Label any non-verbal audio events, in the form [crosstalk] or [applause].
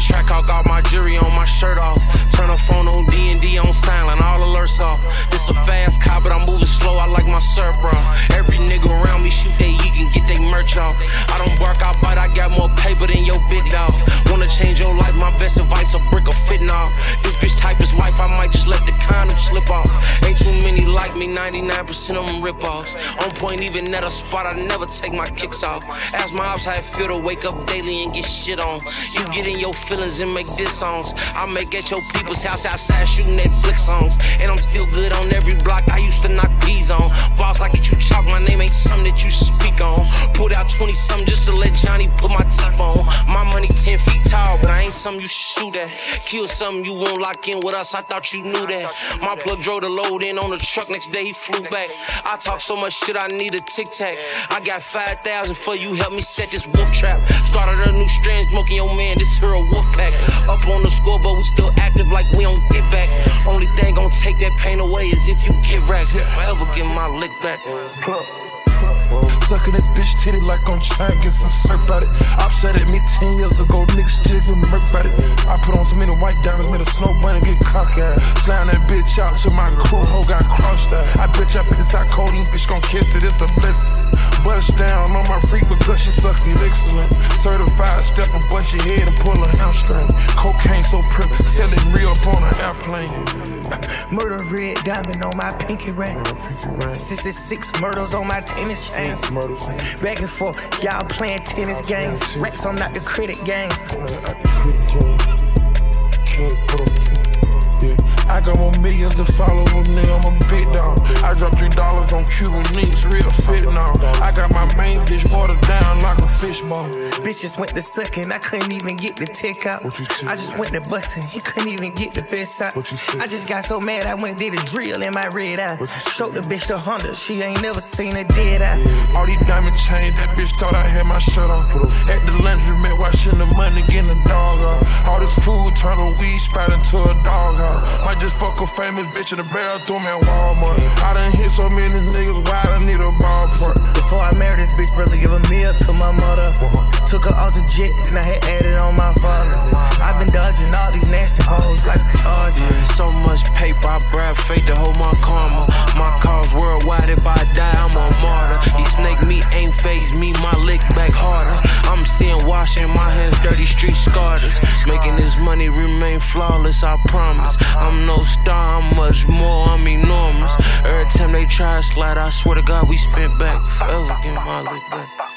track, I got my jury on my shirt off. Turn the phone on D and D on silent, all alerts off. This a fast car, but I'm moving slow. I like my surf, bro. Every nigga around me shoot they you can get they merch off. I don't work, I bite, I got more paper than your big dog. Wanna change your life? My best advice: a 99% of them rip offs. On point, even at a spot, I never take my kicks off. Ask my ops how it feel to wake up daily and get shit on. You get in your feelings and make diss songs. I make at your people's house outside shooting Netflix songs. And I'm still good on every block I used to knock peas on. Boss, I get you chalk, my name ain't something that you should speak on. Pulled out 20 something just to but something you shoot at. Kill something you won't lock in with us, I thought you knew that. My plug drove the load in on the truck, next day he flew back. I talk so much shit, I need a tic tac. I got 5,000 for you, help me set this wolf trap. Started a new strand, smoking your man, this here a wolf pack. Up on the scoreboard, we still active like we don't get back. Only thing gon' take that pain away is if you get racks. Forever get my lick back. Sucking this bitch titty like I'm trying to get some surf out it. I Offset at me 10 years ago, niggas still with murk about it. I put on so many white diamonds, made a snow bunny get cocky. Slam that bitch out to my crew, hoe got crushed. I bitch I piss out codeine, bitch gon' kiss it, it's a blessing. Bust down on my freak because she sucking excellent. Certified stepper, bust your head and pull a hamstring. Cocaine so prep, selling real up on an airplane. [laughs] Murder red diamond on my pinky ring. 66 murders on my tennis chain. Back and forth, y'all playing tennis games. Rex, I'm not the critic game. More to follow, nigga. I'm a big dog. I dropped three dollars on Cuban links, real fit now. I got my main bitch watered down like a fish fishbowl. Bitches went to sucking, I couldn't even get the tick out. What you say? I just went to busting, he couldn't even get the fist out. What you say? I just got so mad, I went and did a drill in my red eye. Showed the bitch the Honda, she ain't never seen a dead eye. All these diamond chains, that bitch thought I had my shirt on. At the laundry mat, washing the money, getting the dog off. All this food turn a weed spot into a dog house. Might just fuck a famous bitch in the bathroom at Walmart. I done hit so many niggas, why I need a ballpark? Before I married this bitch, brother, give a meal to my mother. Took her off the jet, and I had added on my father. I've been dodging all these nasty hoes like a charger. Yeah, so much paper, I brag fate to hold my karma. My cause worldwide, if I die, I'm a martyr. These snake me, ain't phase me, my lick back harder. I'm seeing washing my hands dirty, street scarred us. Money remain flawless, I promise. I'm no star, I'm much more, I'm enormous. Every time they try to slide, I swear to God, we spent back. Forever get my lick back.